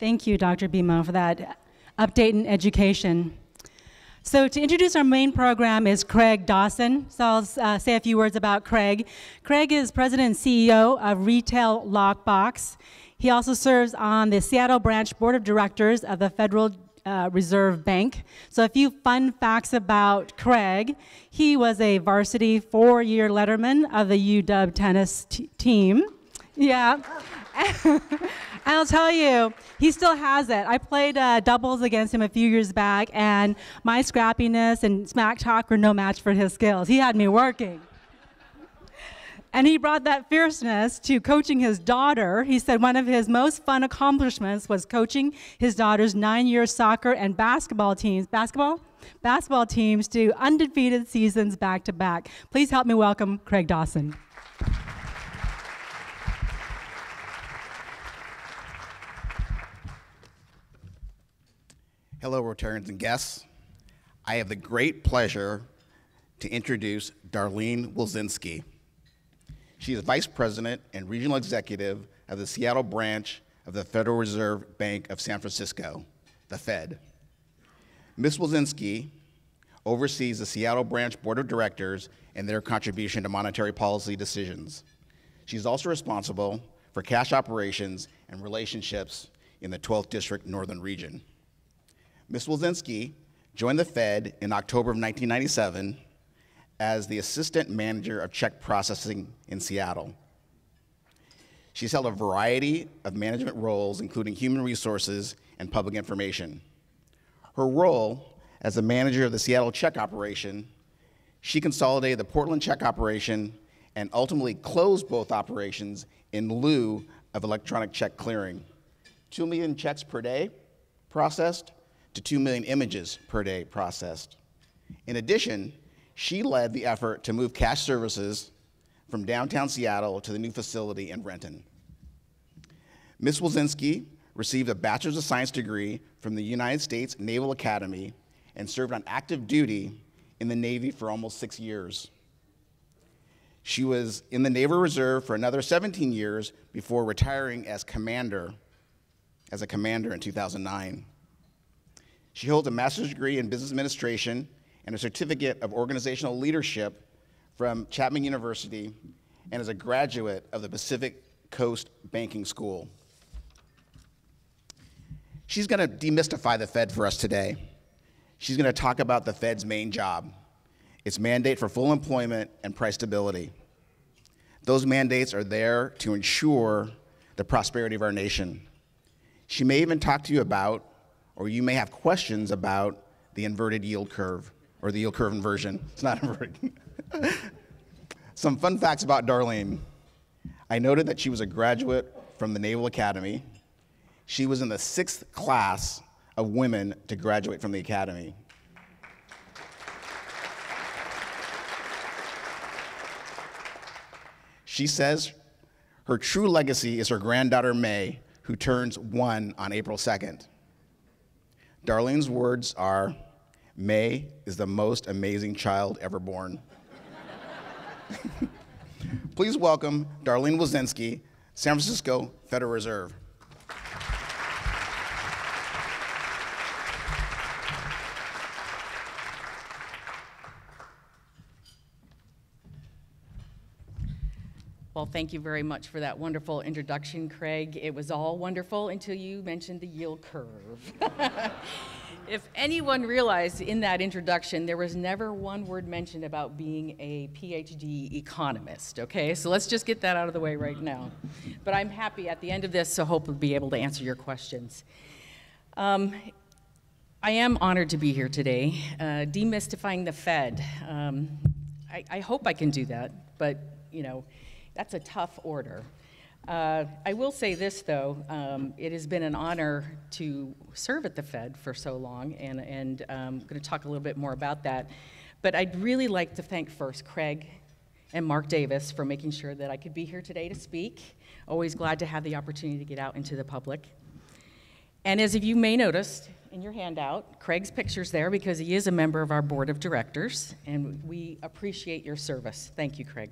Thank you, Dr. Bimo, for that update in education. So to introduce our main program is Craig Dawson. So I'll uh, say a few words about Craig. Craig is president and CEO of Retail Lockbox. He also serves on the Seattle branch board of directors of the Federal uh, Reserve Bank. So a few fun facts about Craig. He was a varsity four-year letterman of the UW tennis team. Yeah. I'll tell you, he still has it. I played uh, doubles against him a few years back, and my scrappiness and smack talk were no match for his skills. He had me working. And he brought that fierceness to coaching his daughter. He said one of his most fun accomplishments was coaching his daughter's nine year soccer and basketball teams. Basketball? Basketball teams to undefeated seasons back to back. Please help me welcome Craig Dawson. Hello, Rotarians and guests. I have the great pleasure to introduce Darlene Wilczynski. She is Vice President and Regional Executive of the Seattle branch of the Federal Reserve Bank of San Francisco, the Fed. Ms. Wilczynski oversees the Seattle branch Board of Directors and their contribution to monetary policy decisions. She's also responsible for cash operations and relationships in the 12th District Northern Region. Ms. Wilczynski joined the Fed in October of 1997 as the assistant manager of check processing in Seattle. She's held a variety of management roles, including human resources and public information. Her role as the manager of the Seattle check operation, she consolidated the Portland check operation and ultimately closed both operations in lieu of electronic check clearing. Two million checks per day processed, to 2 million images per day processed. In addition, she led the effort to move cash services from downtown Seattle to the new facility in Renton. Ms. Wilczynski received a Bachelor's of Science degree from the United States Naval Academy and served on active duty in the Navy for almost six years. She was in the Naval Reserve for another 17 years before retiring as commander, as a commander in 2009. She holds a master's degree in business administration and a certificate of organizational leadership from Chapman University and is a graduate of the Pacific Coast Banking School. She's going to demystify the Fed for us today. She's going to talk about the Fed's main job its mandate for full employment and price stability. Those mandates are there to ensure the prosperity of our nation. She may even talk to you about or you may have questions about the inverted yield curve or the yield curve inversion. It's not inverted. Some fun facts about Darlene. I noted that she was a graduate from the Naval Academy. She was in the sixth class of women to graduate from the academy. She says her true legacy is her granddaughter May, who turns one on April 2nd. Darlene's words are May is the most amazing child ever born. Please welcome Darlene Wilczynski, San Francisco Federal Reserve. Well, thank you very much for that wonderful introduction, Craig. It was all wonderful until you mentioned the yield curve. if anyone realized in that introduction, there was never one word mentioned about being a PhD economist, okay? So let's just get that out of the way right now. But I'm happy at the end of this, so hope we'll be able to answer your questions. Um, I am honored to be here today, uh, demystifying the Fed. Um, I, I hope I can do that, but you know, that's a tough order. Uh, I will say this, though. Um, it has been an honor to serve at the Fed for so long, and, and um, I'm going to talk a little bit more about that. But I'd really like to thank first Craig and Mark Davis for making sure that I could be here today to speak. Always glad to have the opportunity to get out into the public. And as you may notice in your handout, Craig's picture's there because he is a member of our board of directors, and we appreciate your service. Thank you, Craig.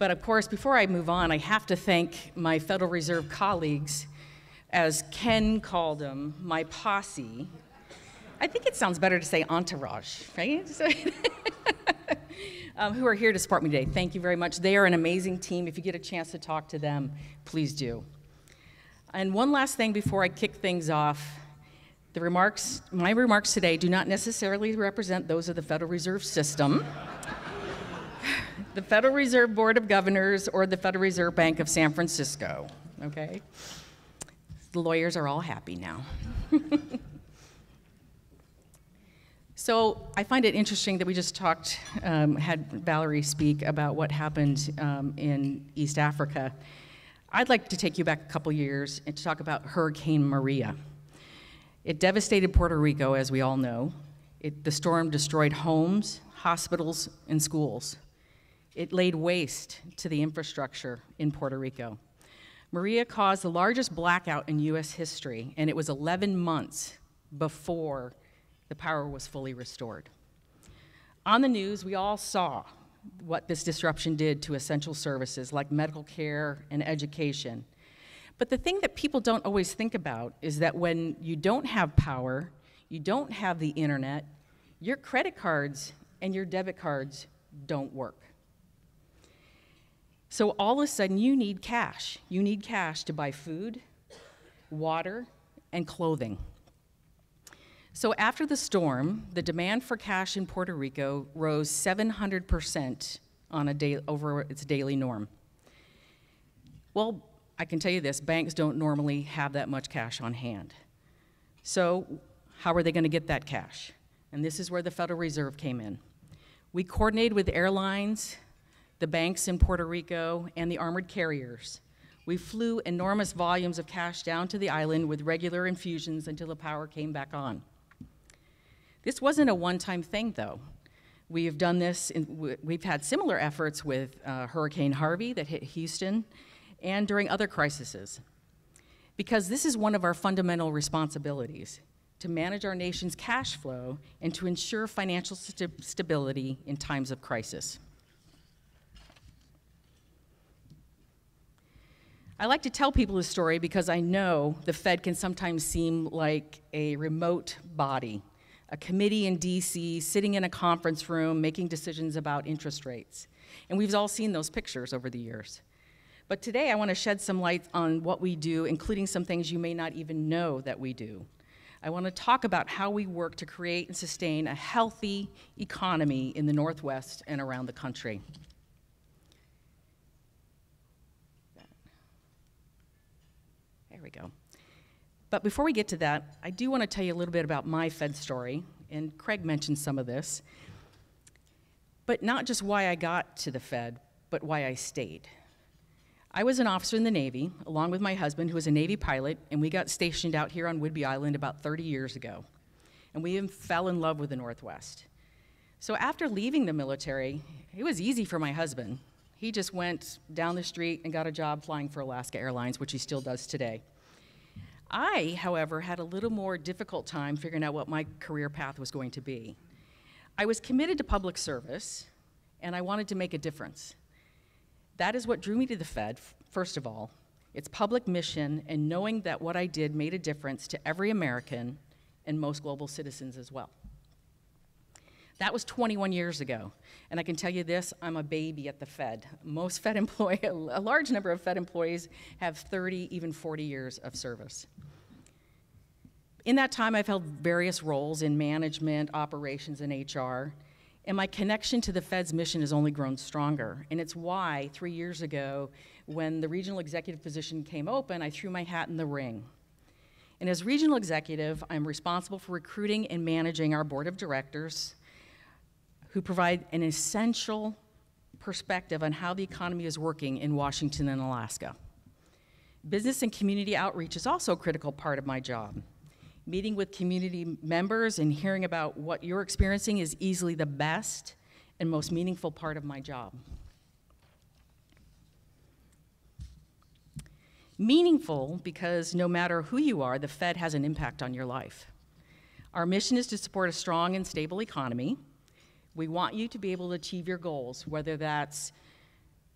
But of course, before I move on, I have to thank my Federal Reserve colleagues as Ken called them, my posse. I think it sounds better to say entourage, right? um, who are here to support me today. Thank you very much. They are an amazing team. If you get a chance to talk to them, please do. And one last thing before I kick things off. The remarks, my remarks today do not necessarily represent those of the Federal Reserve System, the Federal Reserve Board of Governors, or the Federal Reserve Bank of San Francisco, okay? The lawyers are all happy now. so I find it interesting that we just talked, um, had Valerie speak about what happened um, in East Africa. I'd like to take you back a couple years and to talk about Hurricane Maria. It devastated Puerto Rico, as we all know. It, the storm destroyed homes, hospitals, and schools. It laid waste to the infrastructure in Puerto Rico. Maria caused the largest blackout in US history, and it was 11 months before the power was fully restored. On the news, we all saw what this disruption did to essential services like medical care and education. But the thing that people don't always think about is that when you don't have power, you don't have the internet, your credit cards and your debit cards don't work. So all of a sudden, you need cash. You need cash to buy food, water, and clothing. So after the storm, the demand for cash in Puerto Rico rose 700% on a day, over its daily norm. Well, I can tell you this, banks don't normally have that much cash on hand. So how are they going to get that cash? And this is where the Federal Reserve came in. We coordinated with airlines, the banks in Puerto Rico, and the armored carriers. We flew enormous volumes of cash down to the island with regular infusions until the power came back on. This wasn't a one-time thing, though. We have done this, in, we've had similar efforts with uh, Hurricane Harvey that hit Houston and during other crises. Because this is one of our fundamental responsibilities, to manage our nation's cash flow and to ensure financial st stability in times of crisis. I like to tell people this story because I know the Fed can sometimes seem like a remote body, a committee in DC sitting in a conference room making decisions about interest rates. And we've all seen those pictures over the years. But today I want to shed some light on what we do, including some things you may not even know that we do. I want to talk about how we work to create and sustain a healthy economy in the Northwest and around the country. There we go. But before we get to that, I do want to tell you a little bit about my Fed story, and Craig mentioned some of this. But not just why I got to the Fed, but why I stayed. I was an officer in the Navy, along with my husband, who was a Navy pilot, and we got stationed out here on Whidbey Island about 30 years ago. And we fell in love with the Northwest. So after leaving the military, it was easy for my husband. He just went down the street and got a job flying for Alaska Airlines, which he still does today. I, however, had a little more difficult time figuring out what my career path was going to be. I was committed to public service, and I wanted to make a difference. That is what drew me to the Fed, first of all, its public mission and knowing that what I did made a difference to every American and most global citizens as well. That was 21 years ago. And I can tell you this, I'm a baby at the Fed. Most Fed employees, a large number of Fed employees have 30, even 40 years of service. In that time, I've held various roles in management, operations, and HR. And my connection to the Fed's mission has only grown stronger. And it's why, three years ago, when the regional executive position came open, I threw my hat in the ring. And as regional executive, I'm responsible for recruiting and managing our board of directors, who provide an essential perspective on how the economy is working in Washington and Alaska. Business and community outreach is also a critical part of my job. Meeting with community members and hearing about what you're experiencing is easily the best and most meaningful part of my job. Meaningful because no matter who you are, the Fed has an impact on your life. Our mission is to support a strong and stable economy we want you to be able to achieve your goals, whether that's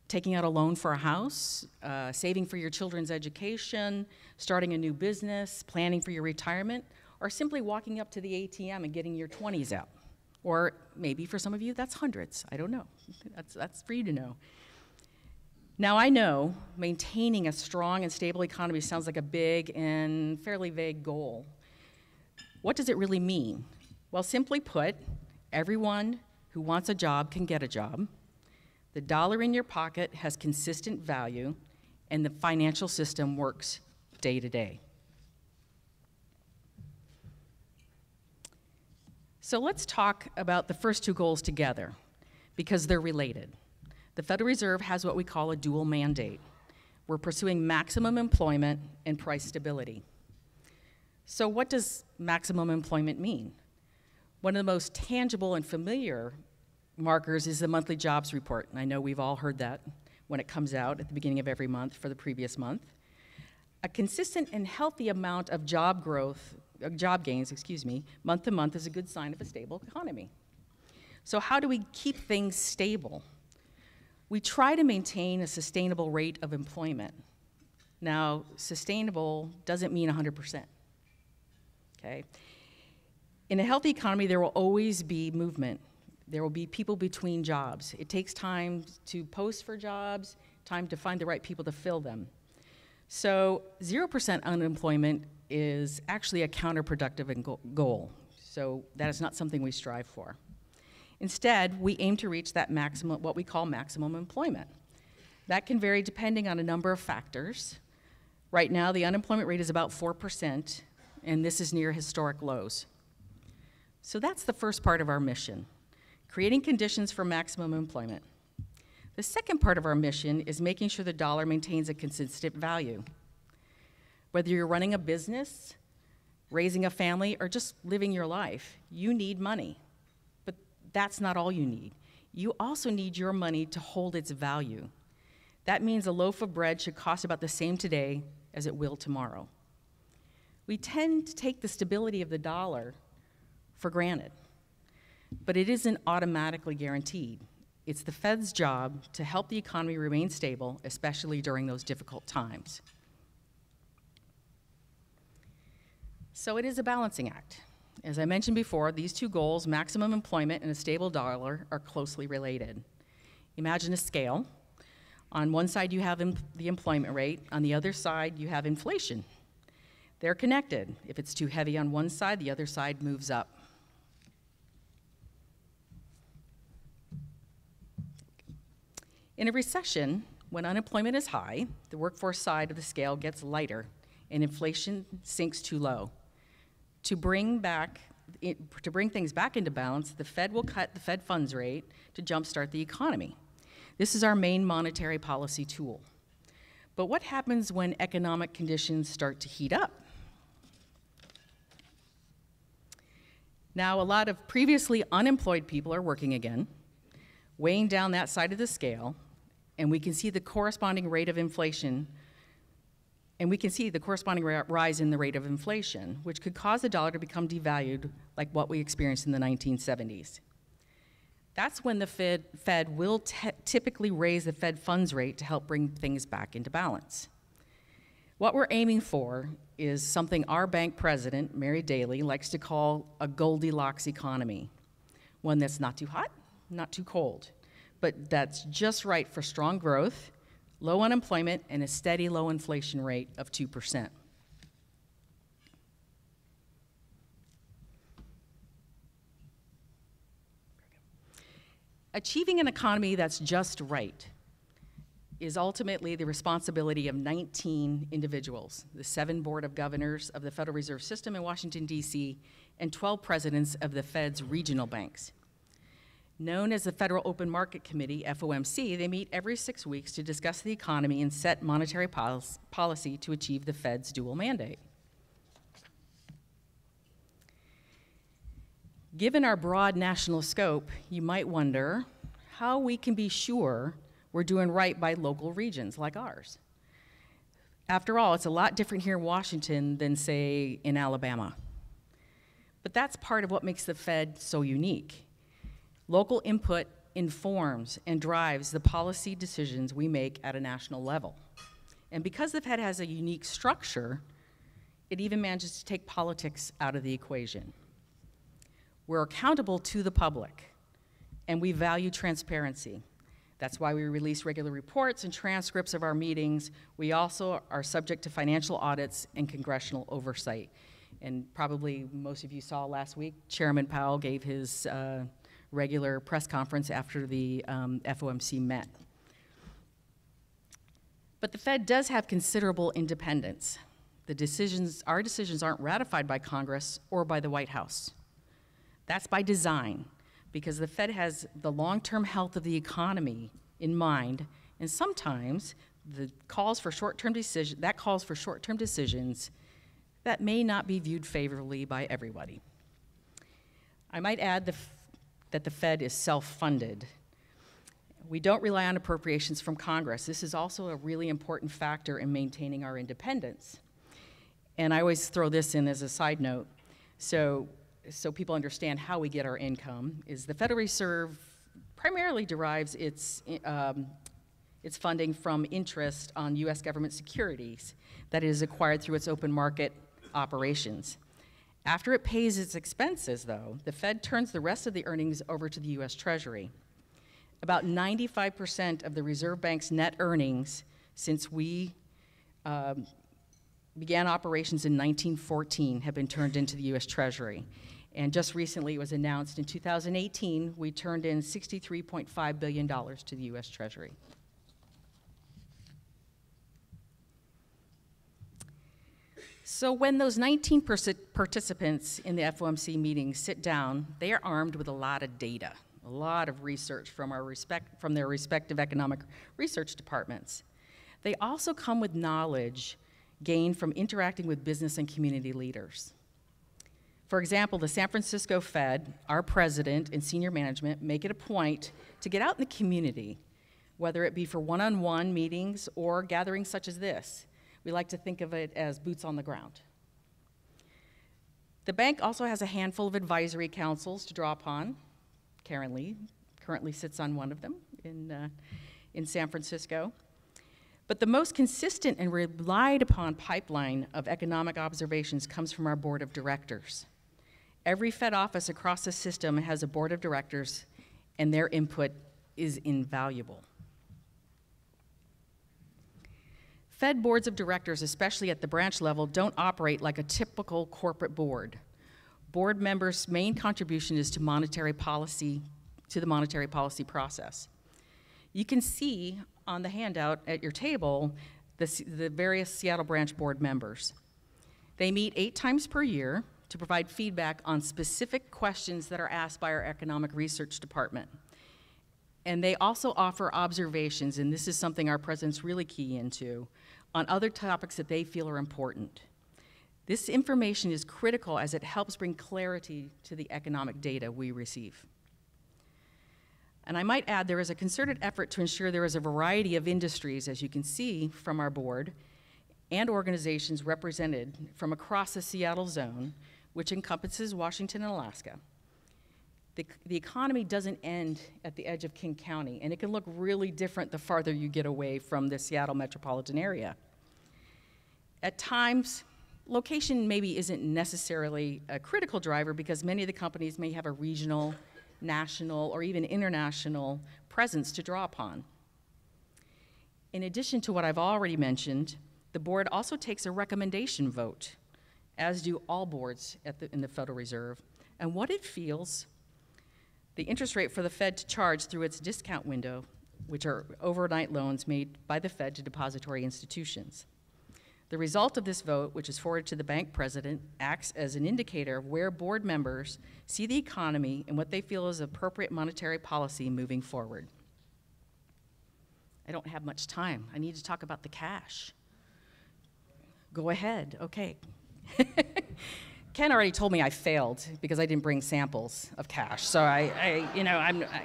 taking out a loan for a house, uh, saving for your children's education, starting a new business, planning for your retirement, or simply walking up to the ATM and getting your 20s out. Or maybe for some of you, that's hundreds. I don't know. That's, that's for you to know. Now, I know maintaining a strong and stable economy sounds like a big and fairly vague goal. What does it really mean? Well, simply put, everyone who wants a job can get a job. The dollar in your pocket has consistent value, and the financial system works day to day. So let's talk about the first two goals together because they're related. The Federal Reserve has what we call a dual mandate. We're pursuing maximum employment and price stability. So, what does maximum employment mean? One of the most tangible and familiar markers is the monthly jobs report. And I know we've all heard that when it comes out at the beginning of every month for the previous month. A consistent and healthy amount of job growth, uh, job gains, excuse me, month to month is a good sign of a stable economy. So, how do we keep things stable? We try to maintain a sustainable rate of employment. Now, sustainable doesn't mean 100%. Okay? In a healthy economy, there will always be movement there will be people between jobs. It takes time to post for jobs, time to find the right people to fill them. So 0% unemployment is actually a counterproductive goal. So that is not something we strive for. Instead, we aim to reach that maximum, what we call maximum employment. That can vary depending on a number of factors. Right now, the unemployment rate is about 4%, and this is near historic lows. So that's the first part of our mission creating conditions for maximum employment. The second part of our mission is making sure the dollar maintains a consistent value. Whether you're running a business, raising a family, or just living your life, you need money. But that's not all you need. You also need your money to hold its value. That means a loaf of bread should cost about the same today as it will tomorrow. We tend to take the stability of the dollar for granted but it isn't automatically guaranteed. It's the Fed's job to help the economy remain stable, especially during those difficult times. So it is a balancing act. As I mentioned before, these two goals, maximum employment and a stable dollar, are closely related. Imagine a scale. On one side, you have the employment rate, on the other side, you have inflation. They're connected. If it's too heavy on one side, the other side moves up. In a recession, when unemployment is high, the workforce side of the scale gets lighter and inflation sinks too low. To bring back to bring things back into balance, the Fed will cut the Fed funds rate to jumpstart the economy. This is our main monetary policy tool. But what happens when economic conditions start to heat up? Now, a lot of previously unemployed people are working again, weighing down that side of the scale, and we can see the corresponding rate of inflation, and we can see the corresponding rise in the rate of inflation, which could cause the dollar to become devalued like what we experienced in the 1970s. That's when the Fed, Fed will typically raise the Fed funds rate to help bring things back into balance. What we're aiming for is something our bank president, Mary Daly, likes to call a Goldilocks economy one that's not too hot, not too cold, but that's just right for strong growth, low unemployment, and a steady low inflation rate of 2%. Achieving an economy that's just right is ultimately the responsibility of 19 individuals, the seven Board of Governors of the Federal Reserve System in Washington, D.C., and 12 presidents of the Fed's regional banks. Known as the Federal Open Market Committee, FOMC, they meet every six weeks to discuss the economy and set monetary pol policy to achieve the Fed's dual mandate. Given our broad national scope, you might wonder how we can be sure we're doing right by local regions like ours. After all, it's a lot different here in Washington than, say, in Alabama. But that's part of what makes the Fed so unique. Local input informs and drives the policy decisions we make at a national level. And because the Fed has a unique structure, it even manages to take politics out of the equation. We're accountable to the public, and we value transparency. That's why we release regular reports and transcripts of our meetings. We also are subject to financial audits and congressional oversight. And probably most of you saw last week, Chairman Powell gave his uh, regular press conference after the um, FOMC met. But the Fed does have considerable independence. The decisions, our decisions aren't ratified by Congress or by the White House. That's by design, because the Fed has the long-term health of the economy in mind, and sometimes the calls for short-term decision, that calls for short-term decisions that may not be viewed favorably by everybody. I might add the that the Fed is self-funded. We don't rely on appropriations from Congress. This is also a really important factor in maintaining our independence. And I always throw this in as a side note. So, so people understand how we get our income is the Federal Reserve primarily derives its, um, its funding from interest on US government securities that that is acquired through its open market operations. After it pays its expenses, though, the Fed turns the rest of the earnings over to the US Treasury. About 95% of the Reserve Bank's net earnings since we um, began operations in 1914 have been turned into the US Treasury. And just recently it was announced in 2018, we turned in $63.5 billion to the US Treasury. So when those 19 participants in the FOMC meeting sit down, they are armed with a lot of data, a lot of research from, our respect, from their respective economic research departments. They also come with knowledge gained from interacting with business and community leaders. For example, the San Francisco Fed, our president and senior management make it a point to get out in the community, whether it be for one-on-one -on -one meetings or gatherings such as this. We like to think of it as boots on the ground. The bank also has a handful of advisory councils to draw upon. Karen Lee currently sits on one of them in, uh, in San Francisco. But the most consistent and relied upon pipeline of economic observations comes from our board of directors. Every Fed office across the system has a board of directors, and their input is invaluable. Fed boards of directors, especially at the branch level, don't operate like a typical corporate board. Board members' main contribution is to monetary policy, to the monetary policy process. You can see on the handout at your table the, the various Seattle branch board members. They meet eight times per year to provide feedback on specific questions that are asked by our economic research department. And they also offer observations, and this is something our president's really key into, on other topics that they feel are important. This information is critical as it helps bring clarity to the economic data we receive. And I might add there is a concerted effort to ensure there is a variety of industries, as you can see from our board, and organizations represented from across the Seattle zone, which encompasses Washington and Alaska. The, the economy doesn't end at the edge of King County, and it can look really different the farther you get away from the Seattle metropolitan area. At times, location maybe isn't necessarily a critical driver because many of the companies may have a regional, national, or even international presence to draw upon. In addition to what I've already mentioned, the board also takes a recommendation vote, as do all boards the, in the Federal Reserve, and what it feels the interest rate for the Fed to charge through its discount window, which are overnight loans made by the Fed to depository institutions. The result of this vote, which is forwarded to the bank president, acts as an indicator of where board members see the economy and what they feel is appropriate monetary policy moving forward. I don't have much time. I need to talk about the cash. Go ahead, okay. Ken already told me I failed because I didn't bring samples of cash. So I, I you know, I'm, I,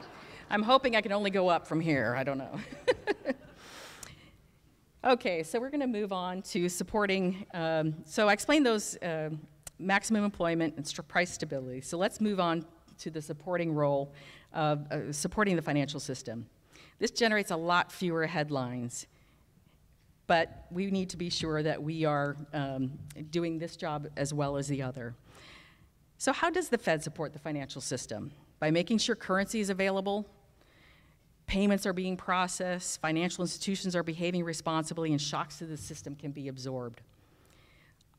I'm hoping I can only go up from here. I don't know. Okay, so we're going to move on to supporting. Um, so I explained those uh, maximum employment and price stability. So let's move on to the supporting role of uh, supporting the financial system. This generates a lot fewer headlines, but we need to be sure that we are um, doing this job as well as the other. So, how does the Fed support the financial system? By making sure currency is available, payments are being processed, financial institutions are behaving responsibly, and shocks to the system can be absorbed.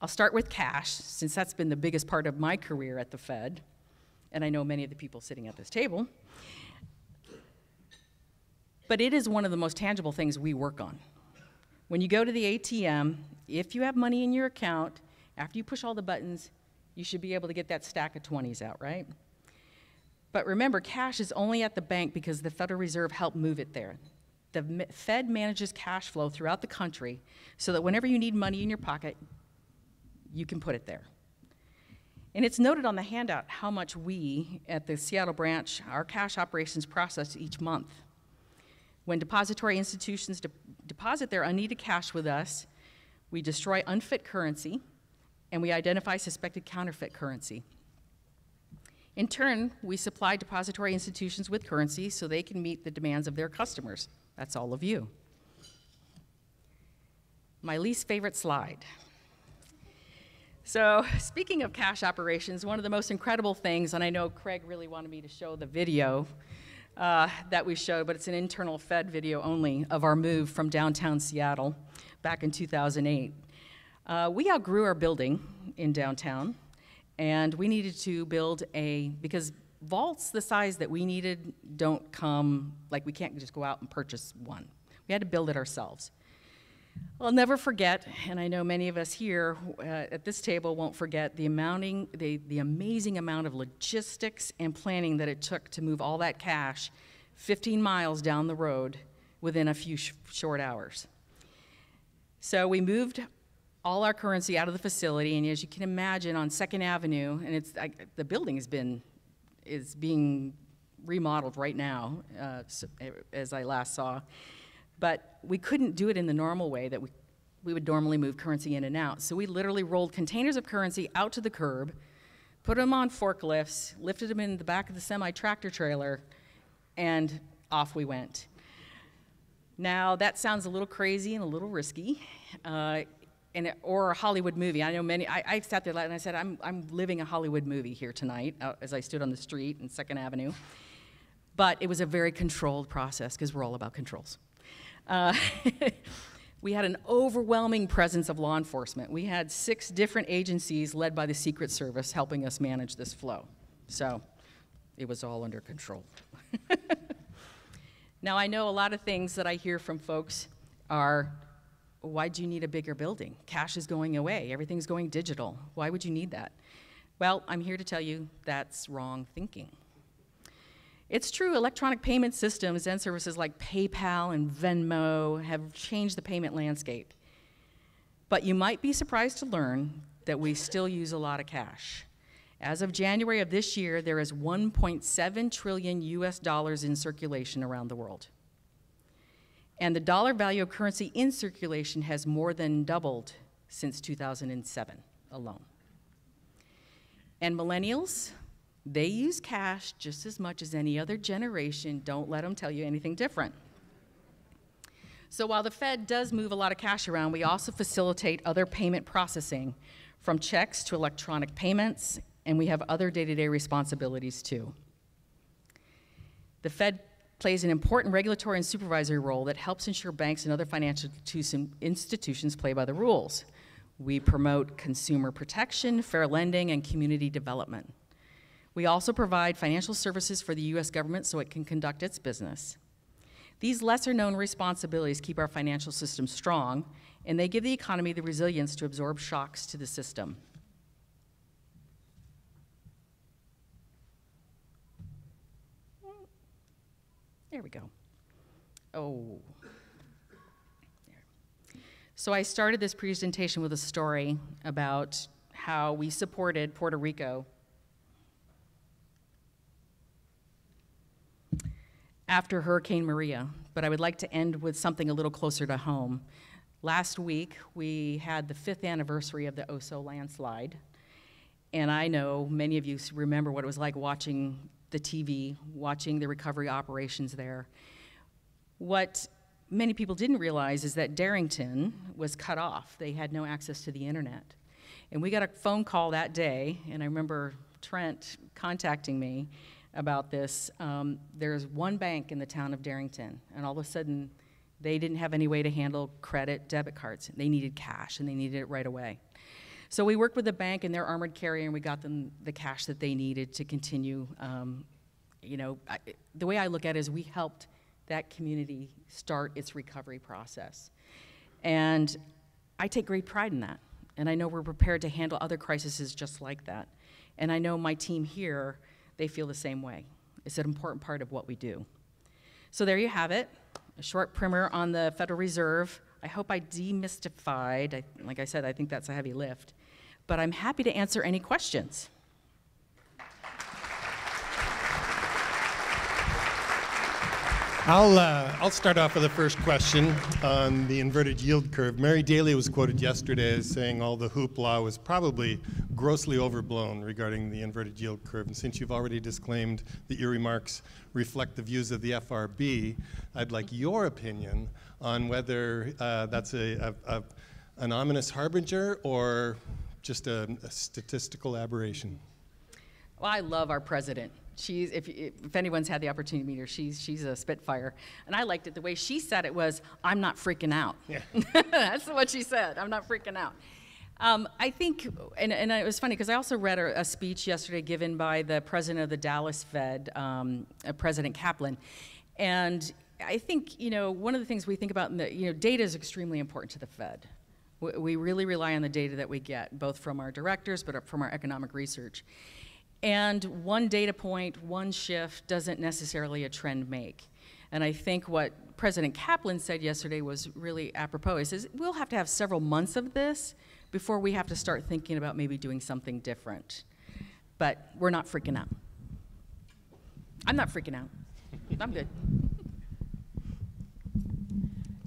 I'll start with cash, since that's been the biggest part of my career at the Fed, and I know many of the people sitting at this table. But it is one of the most tangible things we work on. When you go to the ATM, if you have money in your account, after you push all the buttons, you should be able to get that stack of 20s out, right? But remember, cash is only at the bank because the Federal Reserve helped move it there. The Fed manages cash flow throughout the country so that whenever you need money in your pocket, you can put it there. And it's noted on the handout how much we at the Seattle branch, our cash operations process each month. When depository institutions de deposit their unneeded cash with us, we destroy unfit currency and we identify suspected counterfeit currency. In turn, we supply depository institutions with currency so they can meet the demands of their customers. That's all of you. My least favorite slide. So, speaking of cash operations, one of the most incredible things, and I know Craig really wanted me to show the video uh, that we showed, but it's an internal Fed video only of our move from downtown Seattle back in 2008. Uh, we outgrew our building in downtown, and we needed to build a, because vaults the size that we needed don't come, like we can't just go out and purchase one. We had to build it ourselves. I'll never forget, and I know many of us here uh, at this table won't forget, the, amounting, the, the amazing amount of logistics and planning that it took to move all that cash 15 miles down the road within a few sh short hours. So we moved all our currency out of the facility, and as you can imagine, on Second Avenue, and it's I, the building has been is being remodeled right now, uh, as I last saw. But we couldn't do it in the normal way that we, we would normally move currency in and out. So we literally rolled containers of currency out to the curb, put them on forklifts, lifted them in the back of the semi tractor trailer, and off we went. Now, that sounds a little crazy and a little risky. Uh, or a Hollywood movie. I know many, I, I sat there and I said, I'm, I'm living a Hollywood movie here tonight uh, as I stood on the street in Second Avenue. But it was a very controlled process because we're all about controls. Uh, we had an overwhelming presence of law enforcement. We had six different agencies led by the Secret Service helping us manage this flow. So it was all under control. now, I know a lot of things that I hear from folks are why do you need a bigger building? Cash is going away, everything's going digital. Why would you need that? Well, I'm here to tell you that's wrong thinking. It's true, electronic payment systems and services like PayPal and Venmo have changed the payment landscape. But you might be surprised to learn that we still use a lot of cash. As of January of this year, there is 1.7 trillion US dollars in circulation around the world. And the dollar value of currency in circulation has more than doubled since 2007 alone. And millennials, they use cash just as much as any other generation. Don't let them tell you anything different. So while the Fed does move a lot of cash around, we also facilitate other payment processing, from checks to electronic payments, and we have other day to day responsibilities too. The Fed plays an important regulatory and supervisory role that helps ensure banks and other financial institutions play by the rules. We promote consumer protection, fair lending, and community development. We also provide financial services for the U.S. government so it can conduct its business. These lesser known responsibilities keep our financial system strong, and they give the economy the resilience to absorb shocks to the system. There we go. Oh. There. So I started this presentation with a story about how we supported Puerto Rico after Hurricane Maria, but I would like to end with something a little closer to home. Last week, we had the fifth anniversary of the Oso landslide, And I know many of you remember what it was like watching the TV, watching the recovery operations there. What many people didn't realize is that Darrington was cut off. They had no access to the internet. And we got a phone call that day, and I remember Trent contacting me about this. Um, there's one bank in the town of Darrington, and all of a sudden, they didn't have any way to handle credit, debit cards. They needed cash, and they needed it right away. So we worked with the bank and their armored carrier, and we got them the cash that they needed to continue. Um, you know, I, the way I look at it is we helped that community start its recovery process. And I take great pride in that. And I know we're prepared to handle other crises just like that. And I know my team here, they feel the same way. It's an important part of what we do. So there you have it, a short primer on the Federal Reserve. I hope I demystified, I, like I said, I think that's a heavy lift. But I'm happy to answer any questions. I'll, uh, I'll start off with the first question on the inverted yield curve. Mary Daly was quoted yesterday as saying all the hoopla was probably grossly overblown regarding the inverted yield curve. And since you've already disclaimed that your remarks reflect the views of the FRB, I'd like your opinion on whether uh, that's a, a, a, an ominous harbinger or just a, a statistical aberration. Well, I love our president. She's, if, if anyone's had the opportunity to meet her, she's, she's a spitfire. And I liked it. The way she said it was, I'm not freaking out. Yeah. That's what she said. I'm not freaking out. Um, I think, and, and it was funny because I also read a, a, speech yesterday given by the president of the Dallas Fed, um, uh, President Kaplan. And I think, you know, one of the things we think about, in the, you know, data is extremely important to the Fed. We, really rely on the data that we get, both from our directors, but from our economic research. And one data point, one shift doesn't necessarily a trend make. And I think what President Kaplan said yesterday was really apropos. He says, we'll have to have several months of this before we have to start thinking about maybe doing something different. But we're not freaking out. I'm not freaking out. I'm good.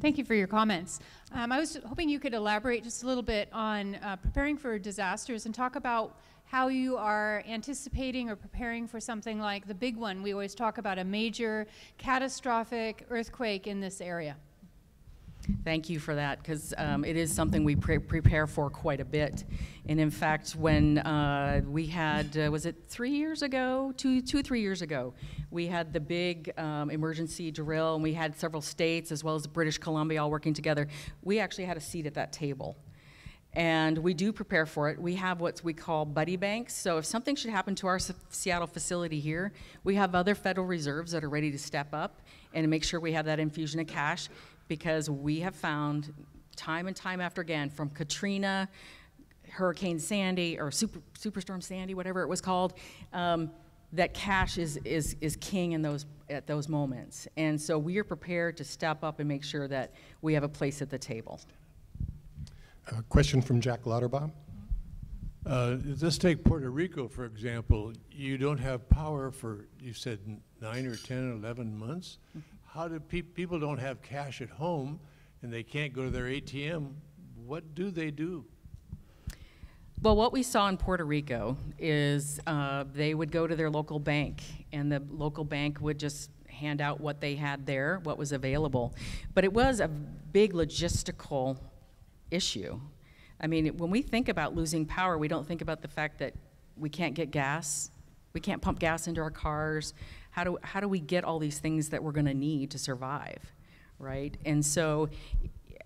Thank you for your comments. Um, I was hoping you could elaborate just a little bit on uh, preparing for disasters and talk about how you are anticipating or preparing for something like the big one. We always talk about a major catastrophic earthquake in this area. Thank you for that, because um, it is something we pre prepare for quite a bit. And in fact, when uh, we had, uh, was it three years ago, two, two, three years ago, we had the big um, emergency drill, and we had several states as well as British Columbia all working together. We actually had a seat at that table. And we do prepare for it. We have what we call buddy banks. So if something should happen to our Seattle facility here, we have other Federal Reserves that are ready to step up and make sure we have that infusion of cash because we have found time and time after again from Katrina, Hurricane Sandy, or Super, Superstorm Sandy, whatever it was called, um, that cash is, is, is king in those, at those moments. And so we are prepared to step up and make sure that we have a place at the table. A question from Jack Lauterbach. Uh, let's take Puerto Rico, for example. You don't have power for, you said, nine or 10, 11 months. How do pe people don't have cash at home and they can't go to their ATM? What do they do? Well, what we saw in Puerto Rico is uh, they would go to their local bank, and the local bank would just hand out what they had there, what was available. But it was a big logistical issue. I mean, when we think about losing power, we don't think about the fact that we can't get gas, we can't pump gas into our cars. How do, how do we get all these things that we're going to need to survive, right? And so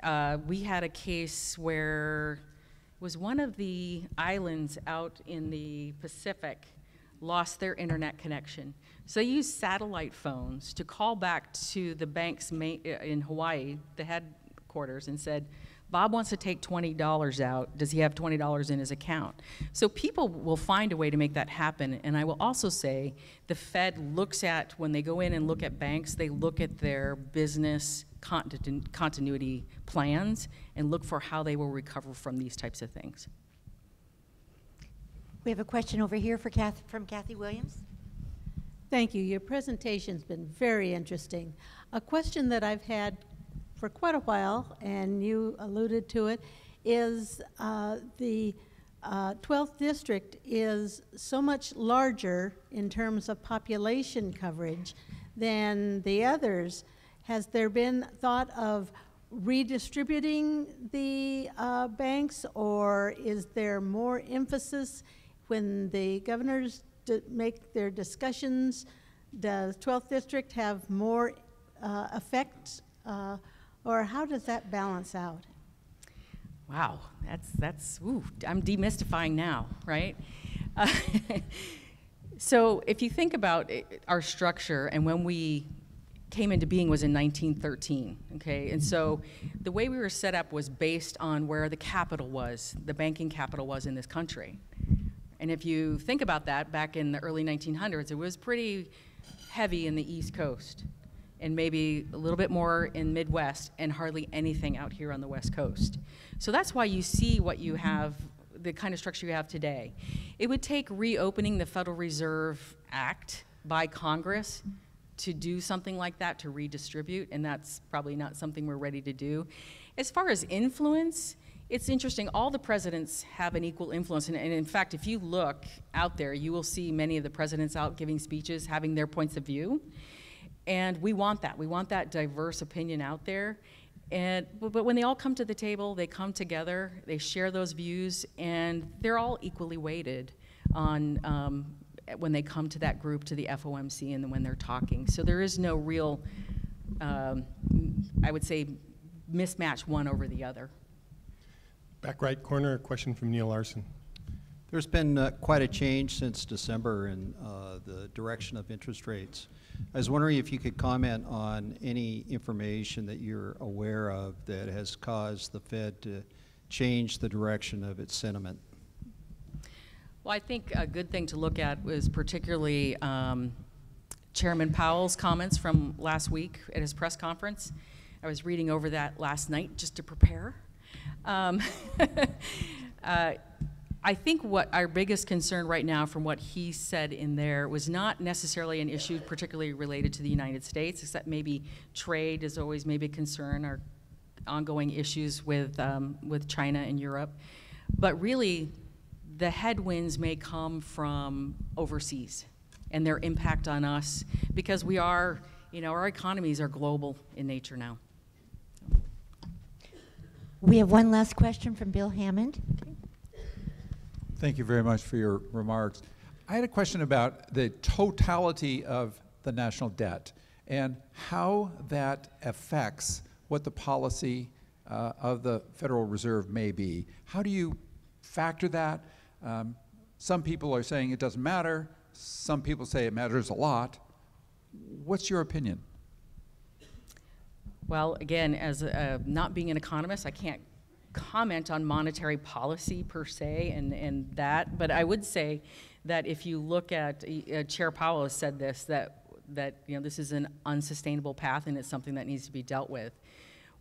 uh, we had a case where was one of the islands out in the Pacific lost their internet connection. So they used satellite phones to call back to the banks in Hawaii, the headquarters, and said, Bob wants to take $20 out. Does he have $20 in his account? So people will find a way to make that happen. And I will also say the Fed looks at, when they go in and look at banks, they look at their business continu continuity plans and look for how they will recover from these types of things. We have a question over here for Kath, from Kathy Williams. Thank you. Your presentation's been very interesting. A question that I've had for quite a while, and you alluded to it, is uh, the uh, 12th District is so much larger in terms of population coverage than the others. Has there been thought of redistributing the uh, banks, or is there more emphasis when the governors make their discussions? Does 12th District have more uh, effect, uh, or how does that balance out? Wow, that's that's. Ooh, I'm demystifying now, right? Uh, so if you think about it, our structure and when we came into being was in 1913. Okay, and so the way we were set up was based on where the capital was, the banking capital was in this country. And if you think about that, back in the early 1900s, it was pretty heavy in the East Coast, and maybe a little bit more in Midwest, and hardly anything out here on the West Coast. So that's why you see what you have, the kind of structure you have today. It would take reopening the Federal Reserve Act by Congress to do something like that to redistribute, and that's probably not something we're ready to do. As far as influence, it's interesting. All the presidents have an equal influence, and, and, in fact, if you look out there, you will see many of the presidents out giving speeches, having their points of view, and we want that. We want that diverse opinion out there. And but, when they all come to the table, they come together, they share those views, and they're all equally weighted on um, when they come to that group, to the FOMC, and when they're talking. So there is no real, um, I would say, mismatch one over the other. Back right corner, a question from Neil Larson. There's been uh, quite a change since December in uh, the direction of interest rates. I was wondering if you could comment on any information that you're aware of that has caused the Fed to change the direction of its sentiment. Well, I think a good thing to look at was particularly um, Chairman Powell's comments from last week at his press conference. I was reading over that last night just to prepare. Um, uh, I think what our biggest concern right now, from what he said in there, was not necessarily an issue particularly related to the United States, except maybe trade is always maybe a concern or ongoing issues with um, with China and Europe, but really the headwinds may come from overseas and their impact on us because we are, you know, our economies are global in nature now. We have one last question from Bill Hammond. Thank you very much for your remarks. I had a question about the totality of the national debt and how that affects what the policy uh, of the Federal Reserve may be. How do you factor that? Um, some people are saying it doesn't matter. Some people say it matters a lot. What's your opinion? Well, again, as not being an economist, I can't comment on monetary policy per se and, and that, but I would say that if you look at, uh, Chair Powell has said this, that, that you know, this is an unsustainable path and it's something that needs to be dealt with.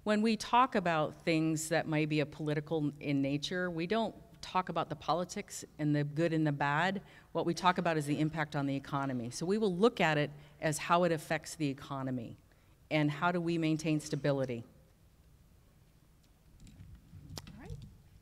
When we talk about things that might be a political in nature, we don't talk about the politics and the good and the bad. What we talk about is the impact on the economy. So we will look at it as how it affects the economy and how do we maintain stability.